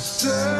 Say.